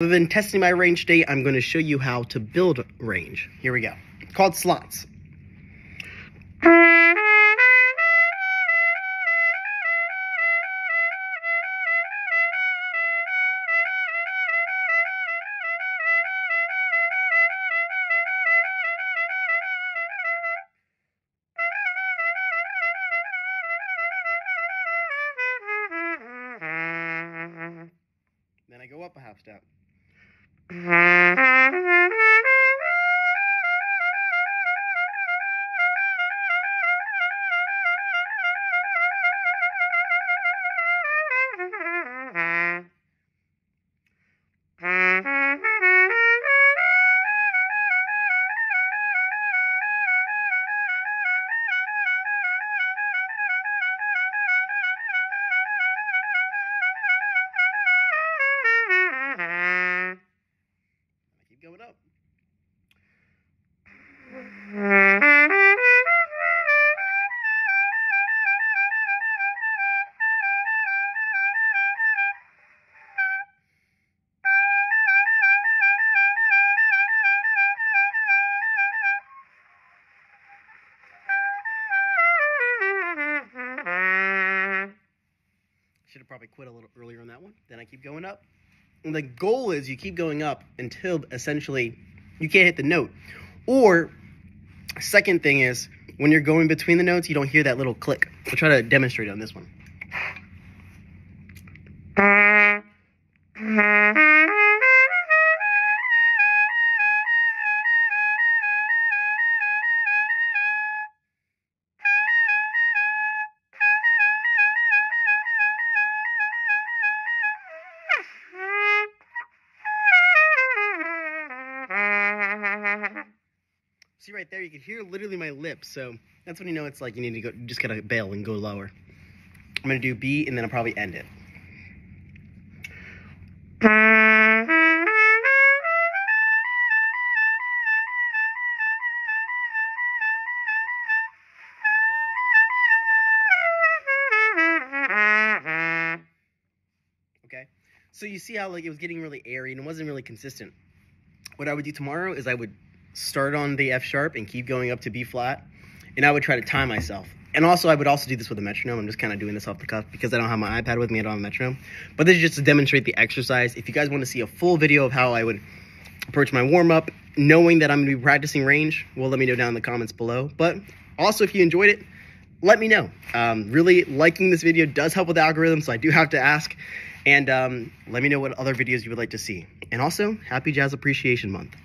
Other than testing my range today, I'm going to show you how to build range. Here we go. called slots. Then I go up a half step. Keep going up. Should have probably quit a little earlier on that one. Then I keep going up. And the goal is you keep going up until essentially you can't hit the note. Or second thing is when you're going between the notes, you don't hear that little click. I'll try to demonstrate on this one. See right there, you can hear literally my lips. So that's when you know it's like you need to go, just gotta bail and go lower. I'm gonna do B and then I'll probably end it. Okay, so you see how like it was getting really airy and it wasn't really consistent. What I would do tomorrow is I would start on the F sharp and keep going up to B flat, and I would try to time myself. And also, I would also do this with a metronome. I'm just kind of doing this off the cuff because I don't have my iPad with me. I don't have a metronome. But this is just to demonstrate the exercise. If you guys want to see a full video of how I would approach my warm up, knowing that I'm going to be practicing range, well, let me know down in the comments below. But also, if you enjoyed it, let me know. Um, really liking this video does help with the algorithm, so I do have to ask. And um, let me know what other videos you would like to see. And also, happy Jazz Appreciation Month.